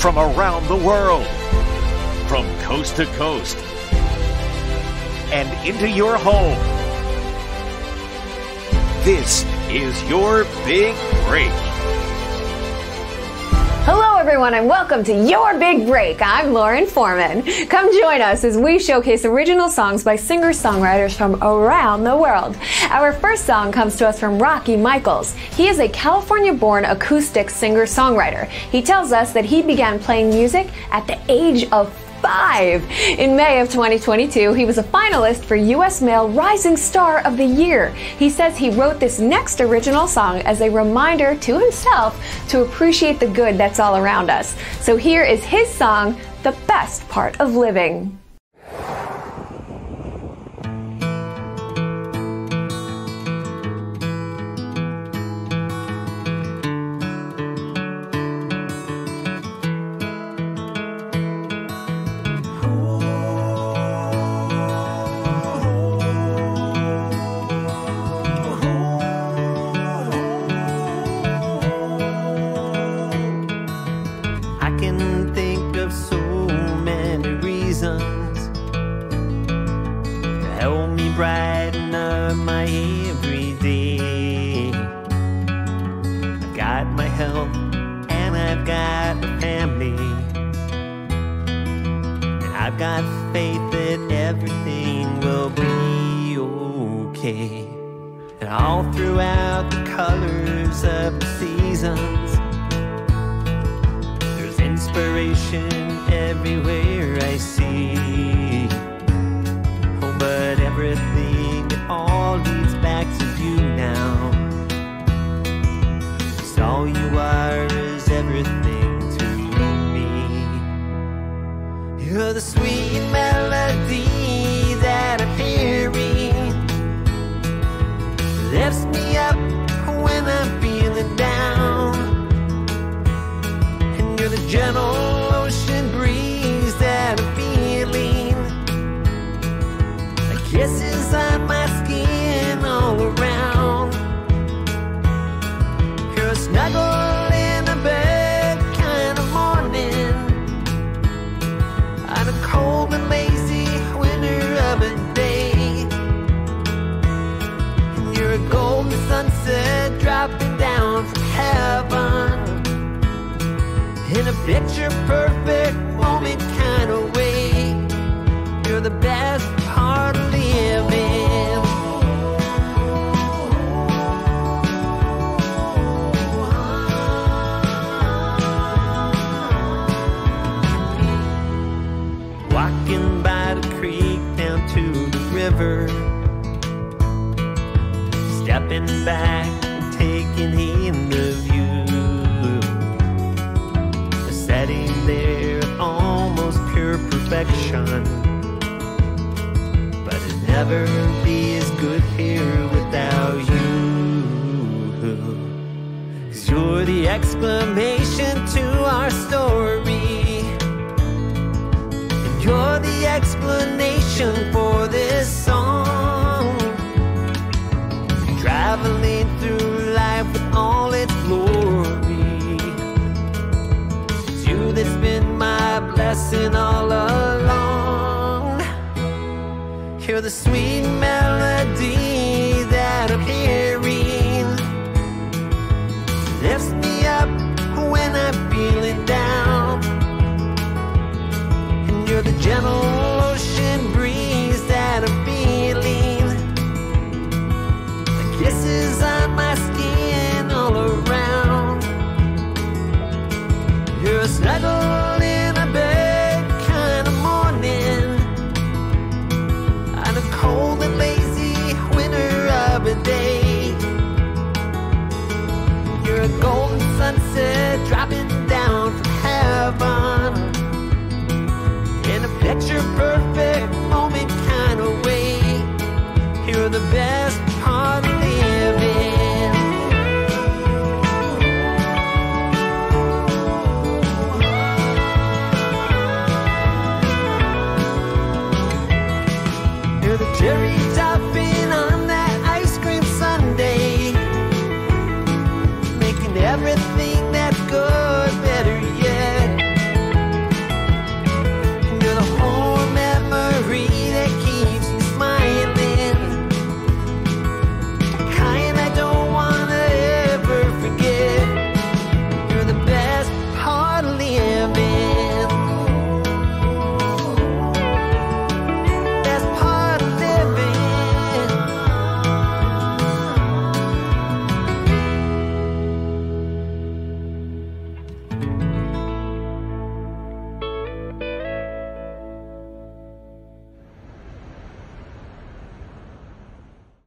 from around the world, from coast to coast, and into your home. This is your big break. Hello, everyone, and welcome to Your Big Break. I'm Lauren Foreman. Come join us as we showcase original songs by singer songwriters from around the world. Our first song comes to us from Rocky Michaels. He is a California born acoustic singer songwriter. He tells us that he began playing music at the age of five. In May of 2022, he was a finalist for U.S. Male Rising Star of the Year. He says he wrote this next original song as a reminder to himself to appreciate the good that's all around us. So here is his song, The Best Part of Living. Got faith that everything will be okay. And all throughout the colors of the seasons. There's inspiration everywhere I see. A golden sunset dropping down from heaven in a picture perfect moment kind of way. You're the best back and taking in the view setting there of almost pure perfection. But it'd never be as good here without you. Cause you're the exclamation to our story. And you're the explanation for this song. The sweet melody that I'm hearing. Lifts me up when I'm feeling down. And you're the gentle ocean breeze that I'm feeling. The kisses on my skin all around. You're a snuggle everything